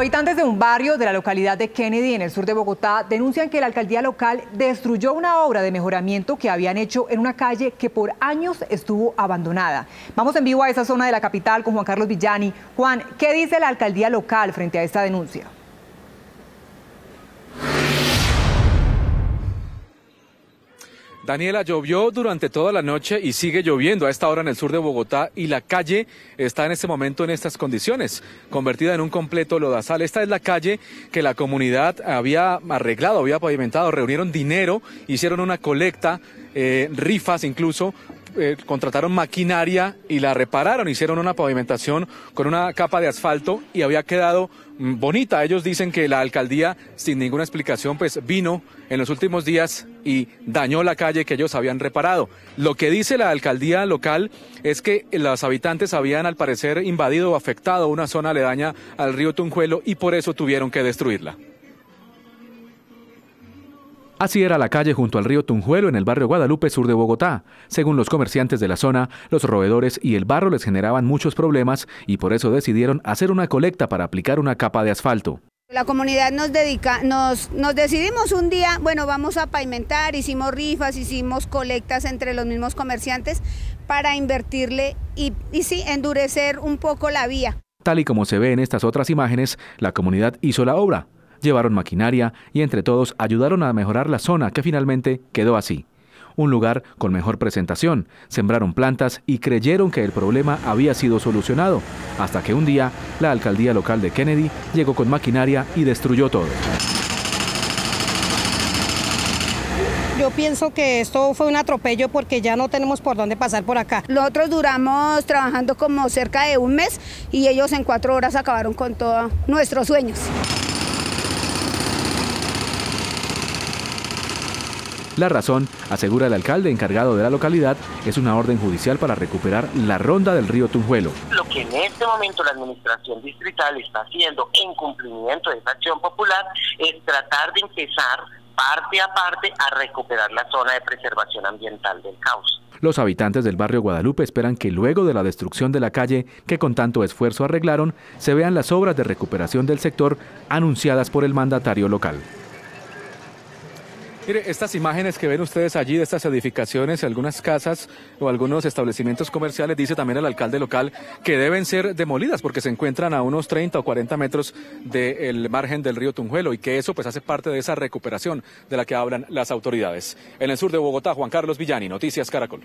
Habitantes de un barrio de la localidad de Kennedy, en el sur de Bogotá, denuncian que la alcaldía local destruyó una obra de mejoramiento que habían hecho en una calle que por años estuvo abandonada. Vamos en vivo a esa zona de la capital con Juan Carlos Villani. Juan, ¿qué dice la alcaldía local frente a esta denuncia? Daniela, llovió durante toda la noche y sigue lloviendo a esta hora en el sur de Bogotá y la calle está en este momento en estas condiciones, convertida en un completo lodazal. Esta es la calle que la comunidad había arreglado, había pavimentado, reunieron dinero, hicieron una colecta, eh, rifas incluso eh, contrataron maquinaria y la repararon, hicieron una pavimentación con una capa de asfalto y había quedado mm, bonita. Ellos dicen que la alcaldía, sin ninguna explicación, pues vino en los últimos días y dañó la calle que ellos habían reparado. Lo que dice la alcaldía local es que los habitantes habían al parecer invadido o afectado una zona aledaña al río Tunjuelo y por eso tuvieron que destruirla. Así era la calle junto al río Tunjuelo en el barrio Guadalupe sur de Bogotá. Según los comerciantes de la zona, los roedores y el barro les generaban muchos problemas y por eso decidieron hacer una colecta para aplicar una capa de asfalto. La comunidad nos dedica, nos, nos decidimos un día, bueno, vamos a pavimentar, hicimos rifas, hicimos colectas entre los mismos comerciantes para invertirle y, y sí, endurecer un poco la vía. Tal y como se ve en estas otras imágenes, la comunidad hizo la obra llevaron maquinaria y entre todos ayudaron a mejorar la zona que finalmente quedó así. Un lugar con mejor presentación, sembraron plantas y creyeron que el problema había sido solucionado, hasta que un día la alcaldía local de Kennedy llegó con maquinaria y destruyó todo. Yo pienso que esto fue un atropello porque ya no tenemos por dónde pasar por acá. Nosotros duramos trabajando como cerca de un mes y ellos en cuatro horas acabaron con todos nuestros sueños. La razón, asegura el alcalde encargado de la localidad, es una orden judicial para recuperar la ronda del río Tunjuelo. Lo que en este momento la administración distrital está haciendo en cumplimiento de esa acción popular es tratar de empezar parte a parte a recuperar la zona de preservación ambiental del caos. Los habitantes del barrio Guadalupe esperan que luego de la destrucción de la calle que con tanto esfuerzo arreglaron, se vean las obras de recuperación del sector anunciadas por el mandatario local. Mire, estas imágenes que ven ustedes allí de estas edificaciones, algunas casas o algunos establecimientos comerciales, dice también el alcalde local que deben ser demolidas porque se encuentran a unos 30 o 40 metros del margen del río Tunjuelo y que eso pues hace parte de esa recuperación de la que hablan las autoridades. En el sur de Bogotá, Juan Carlos Villani, Noticias Caracol.